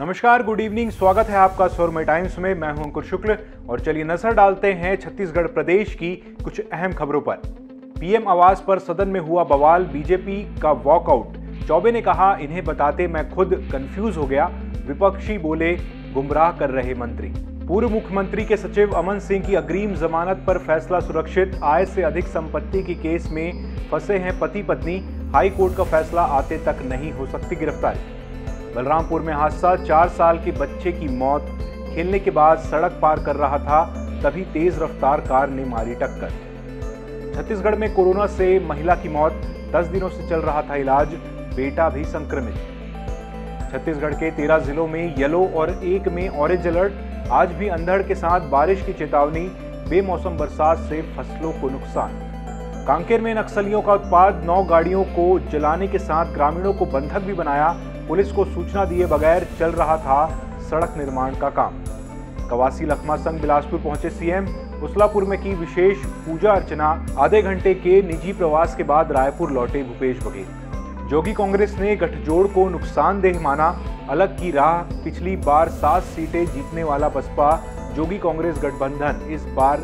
नमस्कार good evening स्वागत है आपका स्वरमय टाइम्स में। मैं हूँ अंकुर शुक्ल और चलिए नज़र डालते हैं छत्तीसगढ़ प्रदेश की कुछ अहम खबरों पर। पीएम आवास पर सदन में हुआ बवाल, बीजेपी का वॉकआउट चौबे ने कहा, इन्हें बताते मैं खुद कंफ्यूज हो गया। विपक्षी बोले, गुमराह कर रहे मंत्री। पूर्व मुख्यमंत्री के सचिव अमन सिंह की अग्रिम जमानत पर फैसला सुरक्षित। आय से अधिक संपत्ति के केस में फंसे हैं पति पत्नी हाई कोर्ट का फैसला आते तक नहीं हो सकती गिरफ्तारी। बलरामपुर में हादसा। चार साल के बच्चे की मौत। खेलने के बाद सड़क पार कर रहा था, तभी तेज रफ्तार कार ने मारी टक्कर। छत्तीसगढ़ में कोरोना से महिला की मौत। 10 दिनों से चल रहा था इलाज, बेटा भी संक्रमित। छत्तीसगढ़ के तेरह जिलों में येलो और एक में ऑरेंज अलर्ट। आज भी अंधड़ के साथ बारिश की चेतावनी। बेमौसम बरसात से फ़सलों को नुकसान। कांकेर में नक्सलियों का उत्पाद नौ गाड़ियों को जलाने के साथ ग्रामीणों को बंधक भी बनाया। पुलिस को सूचना दिए बगैर चल रहा था सड़क निर्माण का काम। कवासी लखमा संघ बिलासपुर पहुँचे सीएम। उसलापुर में की विशेष पूजा अर्चना आधे घंटे के निजी प्रवास के बाद रायपुर लौटे भूपेश बघेल। जोगी कांग्रेस ने गठजोड़ को नुकसानदेह माना। अलग की राह पिछली बार सात सीटें जीतने वाला बसपा जोगी कांग्रेस गठबंधन इस बार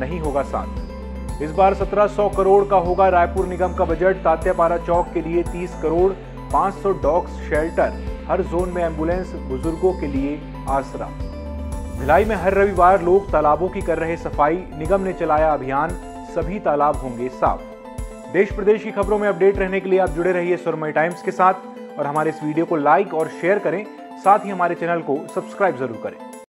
नहीं होगा साथ। इस बार 1700 करोड़ का होगा रायपुर निगम का बजट। तात्यापारा चौक के लिए 30 करोड़। 500 डॉग्स शेल्टर, हर जोन में एंबुलेंस बुज़ुर्गों के लिए आसरा। भिलाई में हर रविवार लोग तालाबों की कर रहे सफ़ाई, निगम ने चलाया अभियान, सभी तालाब होंगे साफ़। देश प्रदेश की खबरों में अपडेट रहने के लिए आप जुड़े रहिए सुरमई टाइम्स के साथ, और हमारे इस वीडियो को लाइक और शेयर करें, साथ ही हमारे चैनल को सब्सक्राइब ज़रूर करें।